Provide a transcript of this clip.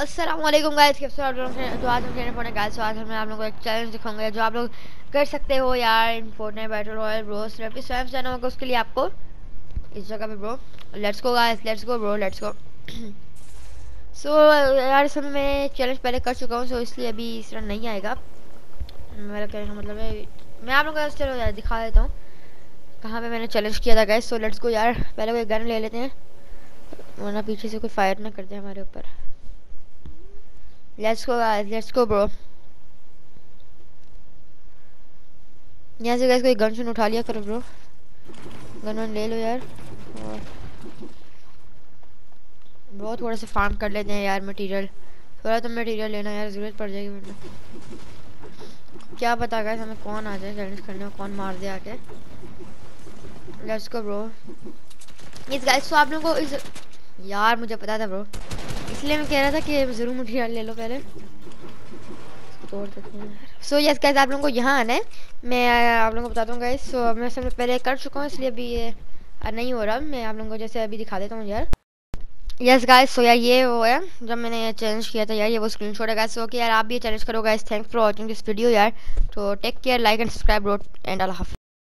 Aslam guys कैसे आप तो आज हम खेलने पड़े गाइस तो आज मैं आप लोगों को एक चैलेंज दिखाऊँगा। जो आप लोग कर सकते हो यार in Fortnite battle royale bro सिर्फ़ स्वयं जाना होगा उसके लिए आपको इस जगह पे bro let's go guys let's go bro let's go so यार, इस समय मैं चैलेंज पहले कर चुका हूँ सो इसलिए अभी इस तरह नहीं आएगा। मेरा कहने का मतलब है, मैं आप लोगों को चलो यार, दिखा देता हूँ। कहाँ पर मैंने चैलेंज किया था गाइस सो लेट्स गो यार. पहले कोई गन ले लेते हैं। वरना पीछे से कोई फायर ना करते हमारे ऊपर। Let's go guys, let's go bro. यहाँ से गैस कोई गन शुन उठा लिया करो ब्रो गन वन ले लो यार. ब्रो थोड़ा सा फार्म कर लेते हैं यार मटेरियल थोड़ा तो मटेरियल लेना यार ज़रूरत पड़ जाएगी वरना क्या पता गैस हमें कौन आ जाए चैलेंज करने में कौन मार दे आके. लेट्स गो ब्रो इस गाइस तो आप लोगों को इस यार मुझे पता था ब्रो इसलिए मैं कह रहा था कि ज़रूर मटेरियल ले लो पहले। तोड़ देते हैं सो यस गाइस आप लोगों को यहाँ आना है। मैं आप लोगों को बता हूँ गाइस सो मैं सब पहले कर चुका हूँ इसलिए अभी ये नहीं हो रहा। मैं आप लोगों को जैसे अभी दिखा देता हूँ यार। यस गाइस सो यार ये वो है जब मैंने ये चैलेंज किया था यार ये वो स्क्रीनशॉट है गाइस सो कि यार आप भी चैलेंज करो guys thanks for watching this video यार। तो take care like and subscribe road and Allah